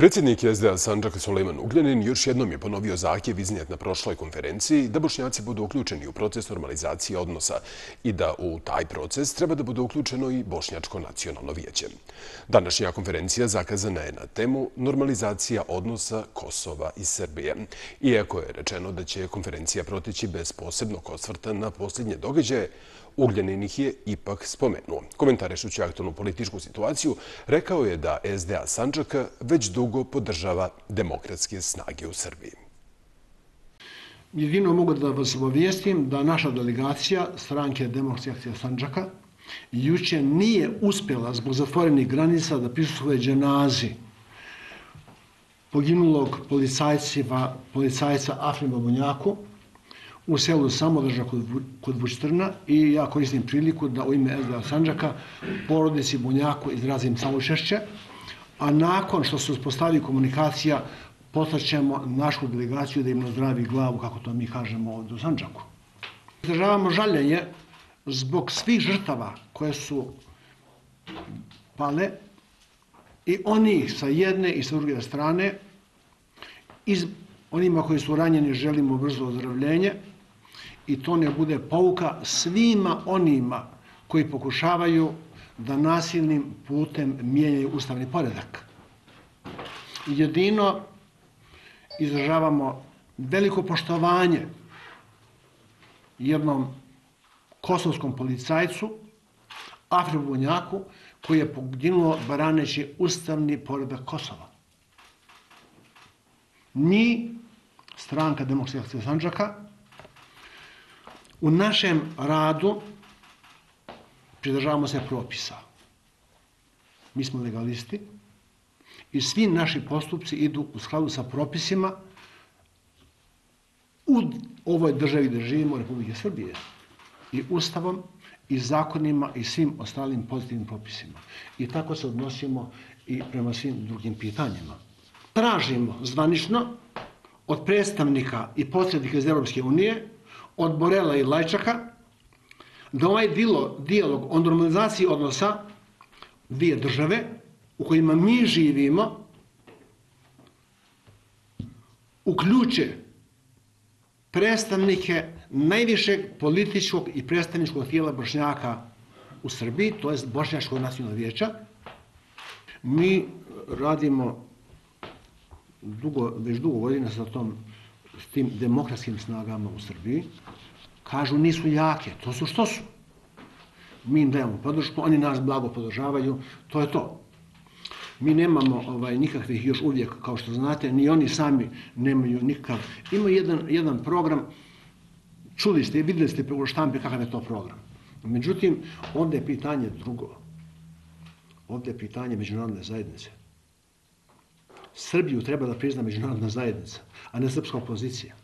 Predsjednik SDA Sanđaka Suleiman Ugljanin još jednom je ponovio zahtjev iznijet na prošloj konferenciji da bošnjaci budu uključeni u proces normalizacije odnosa i da u taj proces treba da bude uključeno i Bošnjačko nacionalno vijeće. Današnja konferencija zakazana je na temu normalizacija odnosa Kosova i Srbije. Iako je rečeno da će konferencija proteći bez posebnog osvrta na posljednje događaje, Ugljanin ih je ipak spomenuo. Komentarešući aktualnu političku situaciju, rekao je da SDA Sanđaka već dugo podržava demokratske snage u Srbiji. Jedino mogu da vas obavijestim da naša delegacija stranke Demokratske akcije Sanđaka juče nije uspjela zbog zatvorenih granica da prisutuje dženazi poginulog policajca Afrima Bunjaku, u selu Samodrža kod Vučtrna i ja koristim priliku da u ime SDA Sanđaka porodici Bunjaku izrazim saučešće a nakon što se uspostavi komunikacija poslaćemo našu delegaciju da im nazdravi glavu, kako to mi kažemo ovdje u Sanđaku. Izražavamo žaljenje zbog svih žrtava koje su pale i oni sa jedne i sa druge strane, iz onima koji su ranjeni želimo brzo ozdravljenje, i to ne bude pouka svima onima koji pokušavaju da nasilnim putem mijenjaju ustavni poredak. Jedino izražavamo veliko poštovanje jednom kosovskom policajcu, Afribu Bunjaku, koji je poginuo baraneći ustavni poredak Kosova. Mi, stranka demokratske Sanđaka, U našem radu pridržavamo se propisa. Mi smo legalisti i svi naši postupci idu u skladu sa propisima u ovoj državi gdje živimo, Republike Srbije, i ustavom, i zakonima, i svim ostalim pozitivnim propisima. I tako se odnosimo i prema svim drugim pitanjima. Tražimo zvanično od predstavnika i posrednika iz Europske unije od Borela i Lajčaka, da ovaj dijalog o normalizaciji odnosa dvije države u kojima mi živimo uključe predstavnike najvišeg političkog i predstavničkog tijela Bošnjaka u Srbiji, to je Bošnjačko nacionalno vijeća. Mi radimo dugo, već dugo godina sa tom s tim demokratskim snagama u Srbiji, kažu nisu jake, to su što su. Mi im dajemo podršku, oni nas blago podržavaju, to je to. Mi nemamo ovaj, nikakvih još uvijek, kao što znate, ni oni sami nemaju nikakav. Ima jedan, jedan program, čuli ste i vidjeli ste u štampi kakav je to program. Međutim, ovdje je pitanje drugo. Ovdje je pitanje međunarodne zajednice. Srbiju treba da prizna međunarodna zajednica, a ne srpska opozicija.